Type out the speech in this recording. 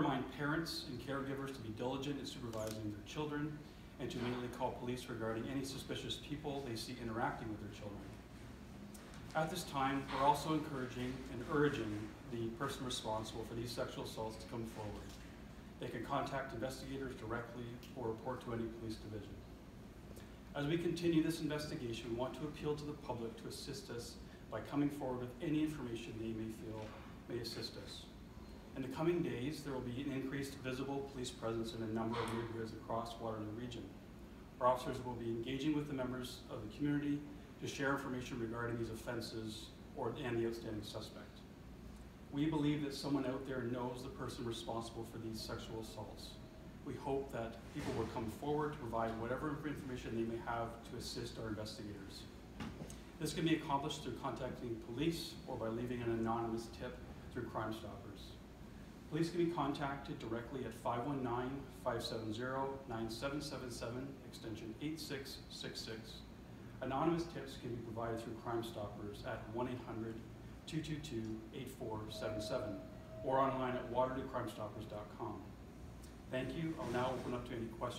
remind parents and caregivers to be diligent in supervising their children and to immediately call police regarding any suspicious people they see interacting with their children. At this time, we're also encouraging and urging the person responsible for these sexual assaults to come forward. They can contact investigators directly or report to any police division. As we continue this investigation, we want to appeal to the public to assist us by coming forward with any information they may feel may assist us. In the coming days, there will be an increased visible police presence in a number of neighborhoods across Waterloo Region. Our officers will be engaging with the members of the community to share information regarding these offenses or, and the outstanding suspect. We believe that someone out there knows the person responsible for these sexual assaults. We hope that people will come forward to provide whatever information they may have to assist our investigators. This can be accomplished through contacting police or by leaving an anonymous tip through Crime Stoppers. Police can be contacted directly at 519-570-9777, extension 8666. Anonymous tips can be provided through Crime Stoppers at 1-800-222-8477 or online at waterloocrimestoppers.com. Thank you. I'll now open up to any questions